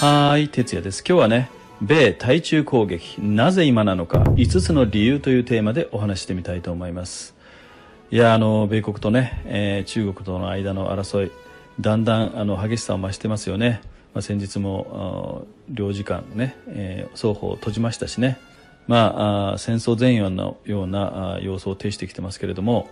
はい、哲也です。今日はね、米対中攻撃、なぜ今なのか、5つの理由というテーマでお話してみたいと思います。いや、あの、米国とね、えー、中国との間の争い、だんだんあの激しさを増してますよね。まあ、先日も領事館ね、えー、双方閉じましたしね、まあ、戦争前夜のような様相を呈してきてますけれども、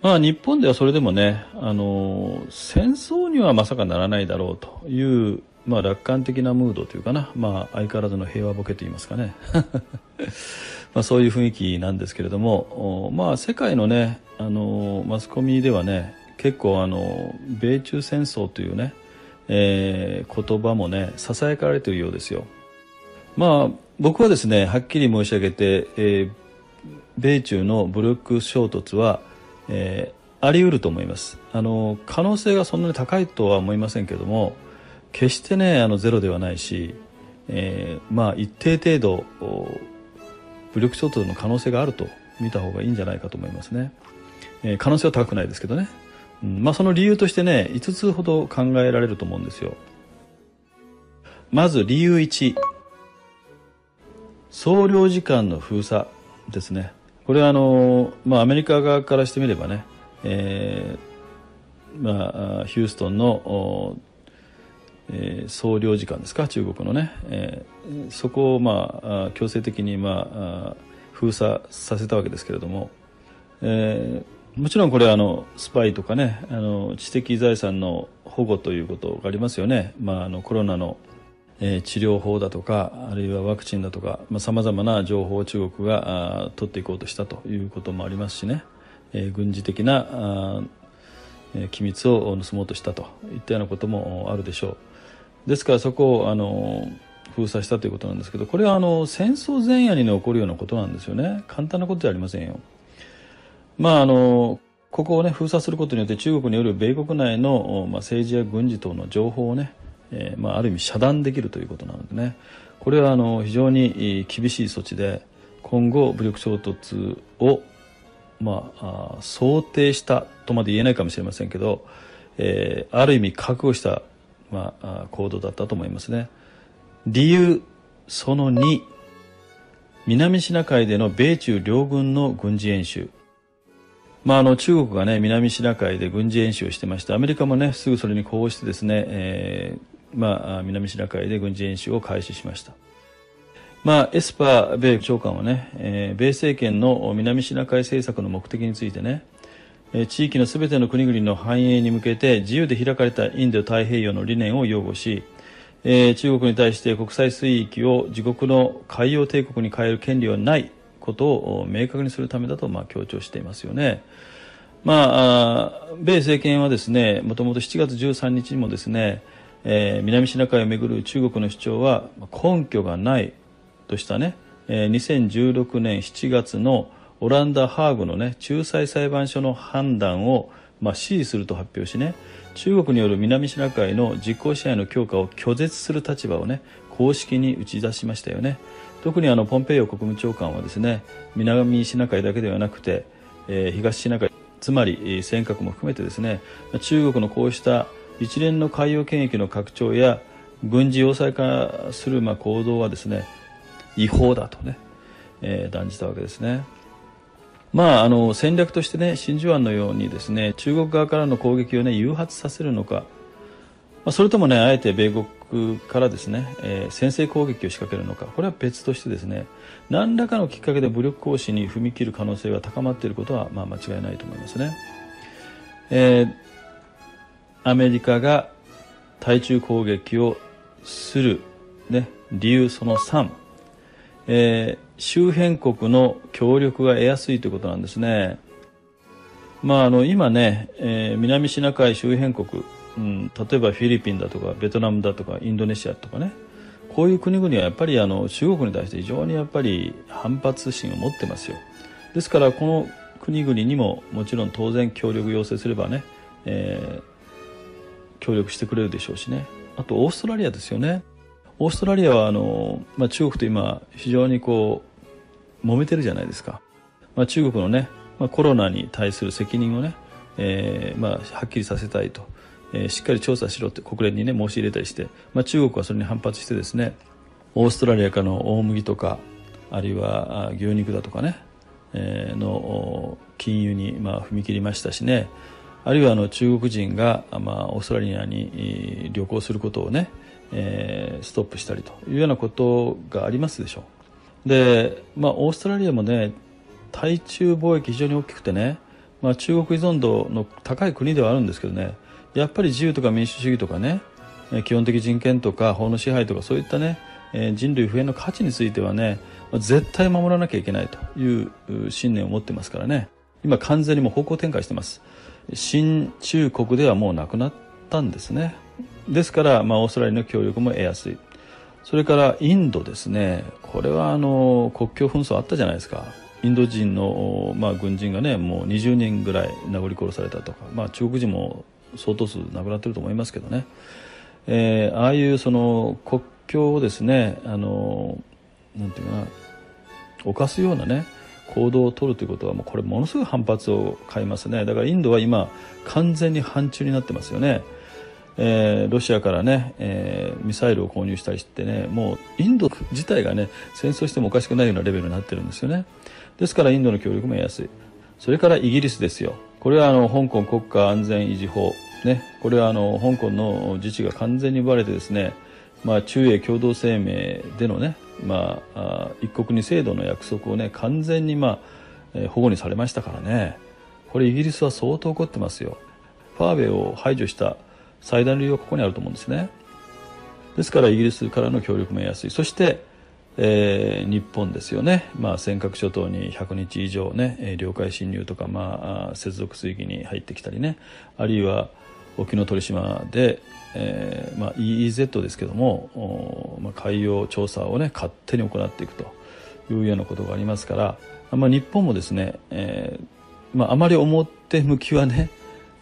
まあ、日本ではそれでもね、あの戦争にはまさかならないだろうというまあ、楽観的なムードというかな、まあ、相変わらずの平和ボケといいますかね。まあそういう雰囲気なんですけれども、まあ、世界のねあのマスコミではね結構あの米中戦争というね、えー、言葉もねささやかれているようですよ。まあ僕はですねはっきり申し上げて、えー、米中の武力衝突は、えー、あり得ると思います。あの可能性がそんなに高いとは思いませんけども決してねあのゼロではないし、えー、まあ一定程度武力衝突の可能性があると見た方がいいんじゃないかと思いますね、えー、可能性は高くないですけどね、うん、まあその理由としてね5つほど考えられると思うんですよ。まず理由1総領事館の封鎖ですね。これはあの、まあ、アメリカ側からしてみればね、えーまあ、ヒューストンのえー、総領事館ですか？中国のね、えー、そこを、まあ、強制的に、まあ、封鎖させたわけですけれども、えー、もちろんこれあのスパイとかねあの知的財産の保護ということがありますよね、まあ、あのコロナの、えー、治療法だとかあるいはワクチンだとかさまざ、まな情報を中国があ取っていこうとしたということもありますしね、えー、軍事的なあ機密を盗もうとしたといったようなこともあるでしょう。ですからそこをあの封鎖したということなんですけどこれはあの戦争前夜に起こるようなことなんですよね簡単なことじゃありませんよ。まああのここをね封鎖することによって中国による米国内の、まあ、政治や軍事等の情報をね、えー、まあ、ある意味遮断できるということなのでねこれはあの非常に厳しい措置で今後武力衝突を、まあ、想定したとまで言えないかもしれませんけど、えー、ある意味覚悟したまあ、行動だったと思いますね。理由その2南シナ海での米中両軍の軍事演習まあ、あの中国がね南シナ海で軍事演習をしてましてアメリカもねすぐそれに呼応してですね、えーまあ、南シナ海で軍事演習を開始しました。まあ、エスパー米長官はね、えー、米政権の南シナ海政策の目的についてね、地域のすべての国々の繁栄に向けて自由で開かれたインド太平洋の理念を擁護し、中国に対して国際水域を自国の海洋帝国に変える権利はないことを明確にするためだとまあ強調していますよね。まあ、米政権はですね、もともと7月13日にもですね、えー、南シナ海をめぐる中国の主張は根拠がないとしたね、えー、2016年7月のオランダ・ハーグの、ね、仲裁裁判所の判断を、まあ、支持すると発表しね中国による南シナ海の実効支配の強化を拒絶する立場をね公式に打ち出しましたよね特にあのポンペイオ国務長官はですね南シナ海だけではなくて、えー、東シナ海つまり尖閣も含めてですね中国のこうした一連の海洋権益の拡張や軍事要塞化するまあ行動はですね違法だとね、えー、断じたわけですね。まあ、あの戦略としてね真珠湾のようにですね中国側からの攻撃をね誘発させるのか、まあ、それともねあえて米国からですね、えー、先制攻撃を仕掛けるのか。これは別としてですね何らかのきっかけで武力行使に踏み切る可能性が高まっていることは、まあ、間違いないと思いますね。えー、アメリカが対中攻撃をする、ね、理由その3、えー周辺国の協力が得やすいということなんですね。まあ、あの今ね、えー、南シナ海周辺国、うん、例えばフィリピンだとかベトナムだとかインドネシアとかね。こういう国々はやっぱりあの中国に対して非常にやっぱり反発心を持ってますよ。ですからこの国々にももちろん当然協力要請すればね、えー、協力してくれるでしょうしね。あとオーストラリアですよね。オーストラリアはあの、まあ、中国と今非常にこう揉めてるじゃないですか、まあ、中国のね、まあ、コロナに対する責任をね、えーまあ、はっきりさせたいと。えー、しっかり調査しろって国連にね申し入れたりして、まあ、中国はそれに反発してですねオーストラリアからの大麦とかあるいは牛肉だとかね、えー、の禁輸にまあ踏み切りましたしね。あるいはあの中国人が、まあ、オーストラリアに旅行することをね、えー、ストップしたりというようなことがありますでしょう。で、まあ、オーストラリアもね対中貿易非常に大きくてね、まあ、中国依存度の高い国ではあるんですけどねやっぱり自由とか民主主義とかね基本的人権とか法の支配とかそういったね人類普遍の価値についてはね絶対守らなきゃいけないという信念を持ってますからね。今完全にも方向転換してます。新中国ではもうなくなったんですね。ですから、まあ、オーストラリアの協力も得やすい。それからインドですね。これはあの国境紛争あったじゃないですか。インド人の、まあ、軍人がねもう20人ぐらい殴り殺されたとか、まあ、中国人も相当数亡くなってると思いますけどね、えー、ああいうその国境をですねあのなんていうかな犯すようなね行動を取るということはもうこれものすごい反発を買いますね。だからインドは今完全に反中になってますよね、えー、ロシアからね、えー、ミサイルを購入したりしてねもうインド自体がね戦争してもおかしくないようなレベルになってるんですよね。ですからインドの協力も得やすい。それからイギリスですよ。これはあの香港国家安全維持法。ね。これはあの香港の自治が完全に奪われてですねまあ、中英共同声明でのね、まあ、一国二制度の約束をね完全に、まあえー、保護にされましたからね。これイギリスは相当怒ってますよ。ファーウェイを排除した最大の理由はここにあると思うんですね。ですからイギリスからの協力も得やすい。そして、えー、日本ですよね、まあ、尖閣諸島に100日以上ね領海侵入とか、まあ、接続水域に入ってきたりね。あるいは沖ノ鳥島で、えーまあ、EEZ ですけども、まあ、海洋調査をね勝手に行っていくというようなことがありますから、まあ、日本もですね、えーまあ、あまり表向きはね、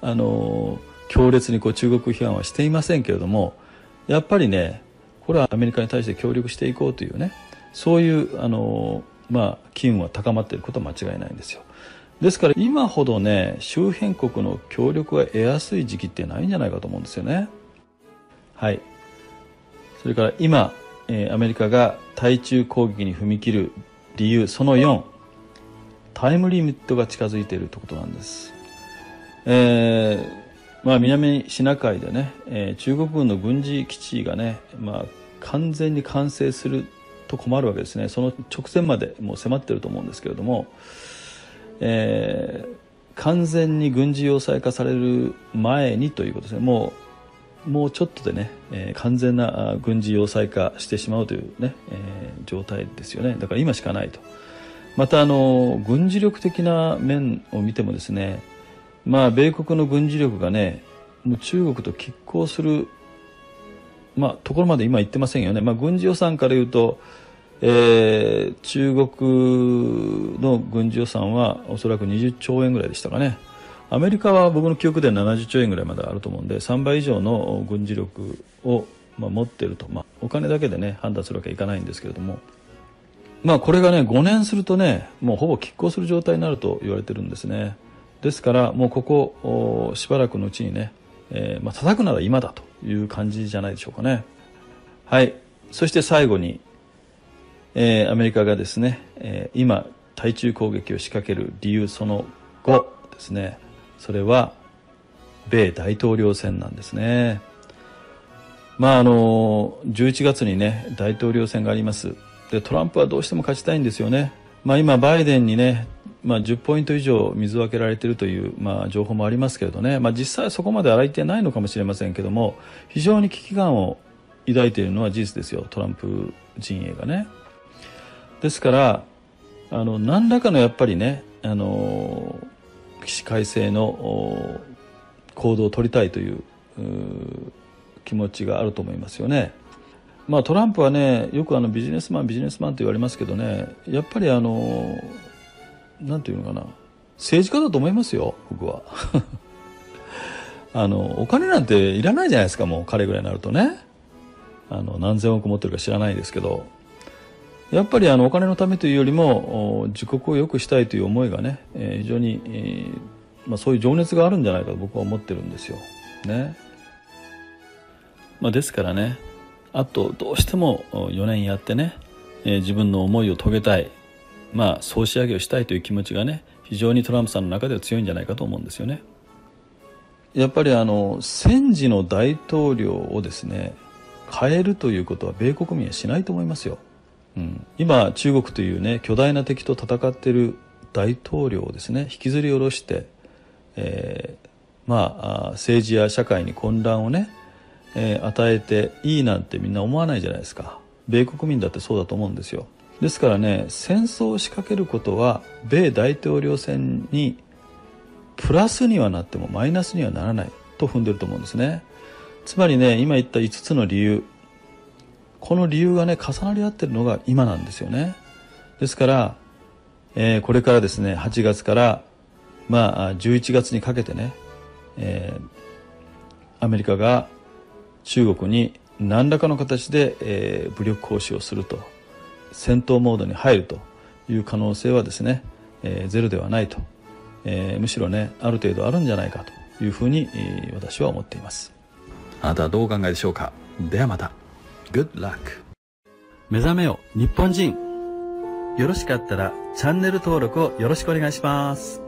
あの強烈にこう中国批判はしていませんけれどもやっぱりねこれはアメリカに対して協力していこうというねそういうあの、まあ、機運は高まっていることは間違いないんですよ。ですから今ほどね周辺国の協力が得やすい時期ってないんじゃないかと思うんですよね。はい。それから今、えー、アメリカが対中攻撃に踏み切る理由その4タイムリミットが近づいているということなんです。えー、まあ南シナ海でね、えー、中国軍の軍事基地がね、まあ、完全に完成すると困るわけですね。その直前までもう迫ってると思うんですけれどもえー、完全に軍事要塞化される前にということですね。もうもうちょっとでね、えー、完全な軍事要塞化してしまうというね、えー、状態ですよね。だから今しかないと。またあの軍事力的な面を見てもですねまあ米国の軍事力がねもう中国と拮抗するまあところまで今言ってませんよね、まあ、軍事予算から言うとえー、中国の軍事予算はおそらく20兆円ぐらいでしたかね。アメリカは僕の記憶では70兆円ぐらいまであると思うんで3倍以上の軍事力を、まあ、持っていると、まあ、お金だけでね判断するわけはいかないんですけれども。まあこれがね5年するとねもうほぼ拮抗する状態になると言われてるんですね。ですからもうここしばらくのうちにね、えー、まあ叩くなら今だという感じじゃないでしょうかね。はい。そして最後にえー、アメリカがですね、えー、今対中攻撃を仕掛ける理由その5ですね。それは米大統領選なんですね。まああの11月にね大統領選があります。でトランプはどうしても勝ちたいんですよね。まあ今バイデンにねまあ、10ポイント以上水を分けられているという、まあ、情報もありますけれどね、まあ、実際はそこまで荒いてないのかもしれませんけども非常に危機感を抱いているのは事実ですよトランプ陣営がね。ですからあの何らかのやっぱりねあの起死回生の行動を取りたいという気持ちがあると思いますよね。まあ、トランプはねよくあのビジネスマンビジネスマンと言われますけどねやっぱりあのなんていうのかな。政治家だと思いますよ僕は。あのお金なんていらないじゃないですかもう彼ぐらいになるとね。あの何千億持ってるか知らないですけど。やっぱりあのお金のためというよりも自国を良くしたいという思いがね、えー、非常に、えー、まあ、そういう情熱があるんじゃないかと僕は思ってるんですよ。ね。まあ、ですからねあとどうしても4年やってね、えー、自分の思いを遂げたい。まあ総仕上げをしたいという気持ちがね非常にトランプさんの中では強いんじゃないかと思うんですよね。やっぱりあの戦時の大統領をですね変えるということは米国民はしないと思いますよ、うん、今中国というね巨大な敵と戦っている大統領をですね引きずり下ろして、えー、まあ政治や社会に混乱をね、えー、与えていいなんてみんな思わないじゃないですか。米国民だってそうだと思うんですよですからね戦争を仕掛けることは米大統領選にプラスにはなってもマイナスにはならないと踏んでると思うんですね。つまりね今言った5つの理由この理由がね重なり合ってるのが今なんですよね。ですから、えー、これからですね8月からまあ11月にかけてね、えー、アメリカが中国に何らかの形で、えー、武力行使をすると。戦闘モードに入るという可能性はですね、えー、ゼロではないと、えー、むしろねある程度あるんじゃないかというふうに、えー、私は思っています。あなたはどうお考えでしょうか？ではまた。Good luck 目覚めよ日本人。よろしかったらチャンネル登録をよろしくお願いします